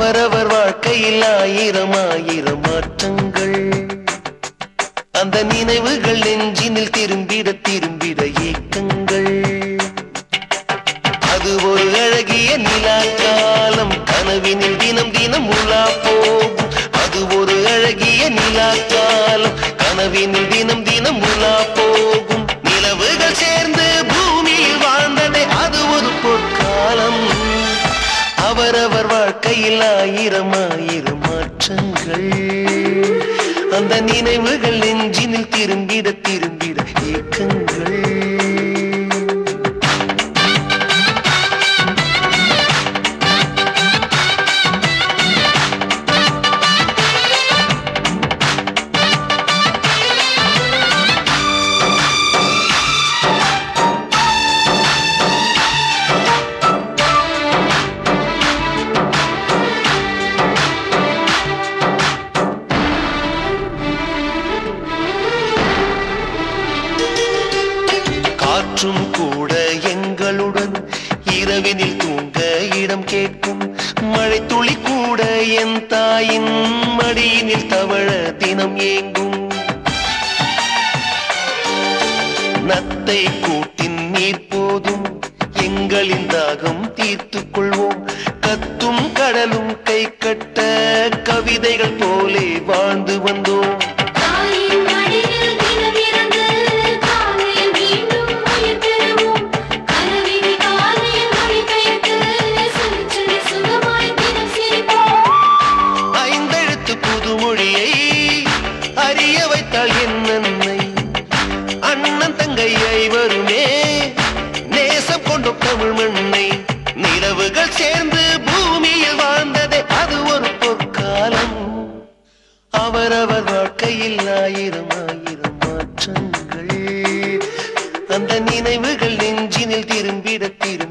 அவரவர் வாழ்க்கையில் ஆயிரம் ஆயிரம் மாற்றங்கள். அந்த நினைவுகள் நெஞ்சினில் திரும்பிட திரும்பிட ஏக்கங்கள். அது ஒரு அழகிய நிலா காலம். கனவினில் தினம் தினம் உலா போகும். அது ஒரு அழகிய நிலா காலம். கனவினில் தினம் தினம் உலா போகும். நிலவுகள் சேர்ந்து பூமியில் வாழ்ந்ததே அது ஒரு பொற்காலம். அவரவர் வாழ்க்கையில் ஆயிரம் ஆயிரம் மாற்றங்கள். அந்த நினைவுகள் நெஞ்சினில் திரும்பிட திரும்பிட ஏக்கங்கள் காற்றும் கூட எங்களுடன் இரவினில் தூங்க இடம் கேட்கும். மழை துளி கூட என் தாயின் மடியினில் தவழ தினம் ஏங்கும். நத்தை கூட்டின் நீர் போதும். எங்களின் தாகம் தீர்த்து கொள்வோம். கத்தும் கடலும் கை கட்ட கவிதைகள் போலே வாழ்ந்து வந்தோம். மொழியை அறிய வைத்தால் என் அண்ணன் தங்கையை வருமே. நேசம் கொண்ட தமிழ் மண்ணை. நிலவுகள் சேர்ந்து பூமியில் வாழ்ந்ததே அது ஒரு பொற்காலம். அவரவர் வாழ்க்கையில் ஆயிரம் ஆயிரம் மாற்றங்கள். அந்த நினைவுகள் நெஞ்சினில் திரும்பிட திரும்பிட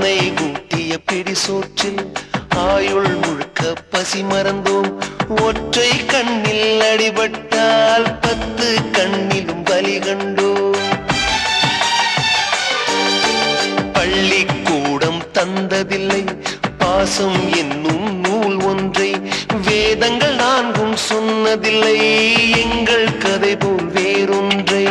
உன்னை ஊட்டிய பிடி சோற்றில் ஆயுள் முழுக்க பசி மறந்தோம். ஒற்றை கண்ணில் அடிபட்டால் பத்து கண்ணிலும் பலி கண்டோம். பள்ளிக்கூடம் தந்ததில்லை பாசம் என்னும் நூல் ஒன்றை வேதங்கள் நான்கும் சொன்னதில்லை. எங்கள் கதை போல் வேறொன்றை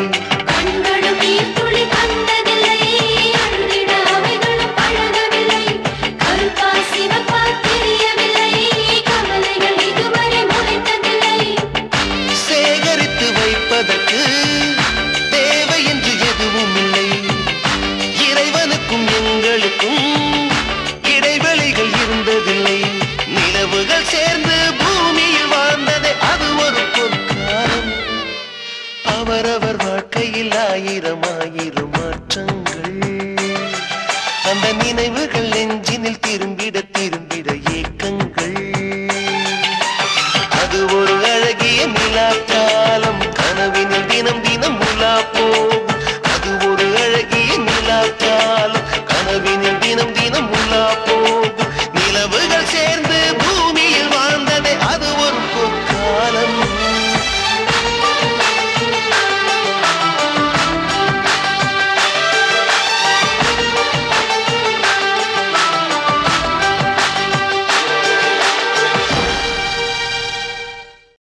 ஏனில் திரும்பிட திரும்பிட ஏக்கங்கள். அது ஒரு அழகிய நிலா காலம் கனவினில் தினம் தினம் உலா